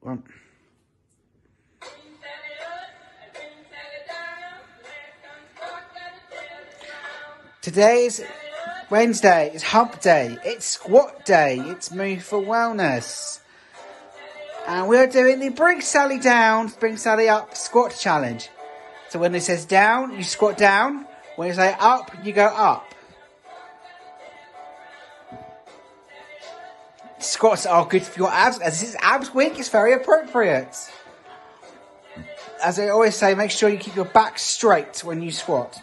one. Today's Wednesday. It's hump day. It's squat day. It's move for wellness. And we're doing the bring Sally down, bring Sally up squat challenge. So when it says down, you squat down. When you say up, you go up. Squats are good for your abs. As this is abs week, it's very appropriate. As I always say, make sure you keep your back straight when you squat.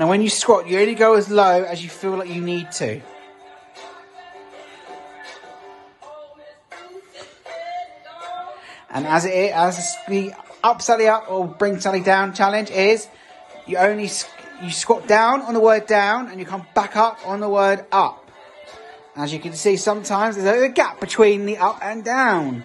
Now, when you squat, you only go as low as you feel like you need to. And as it is, as the up Sally up or bring Sally down challenge is, you only you squat down on the word down and you come back up on the word up. As you can see, sometimes there's a gap between the up and down.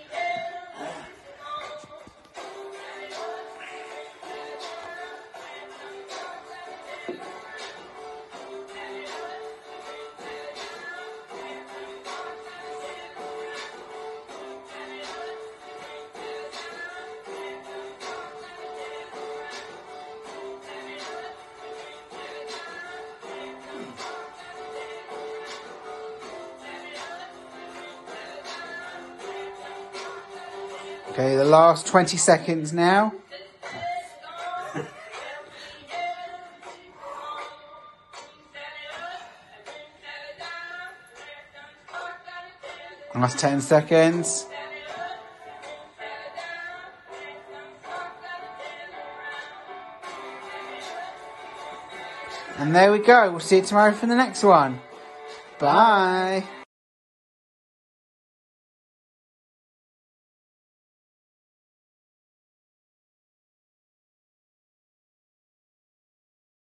Okay, the last 20 seconds now. Last 10 seconds. And there we go. We'll see you tomorrow for the next one. Bye.